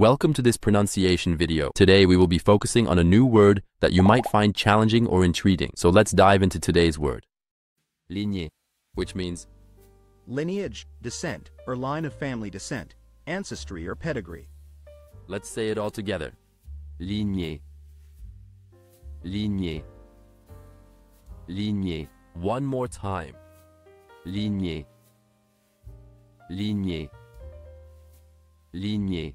Welcome to this pronunciation video. Today we will be focusing on a new word that you might find challenging or intriguing. So let's dive into today's word. Lignée, which means lineage, descent, or line of family descent, ancestry or pedigree. Let's say it all together. Lignée. Lignée. Lignée. One more time. Lignée. Lignée. Lignée.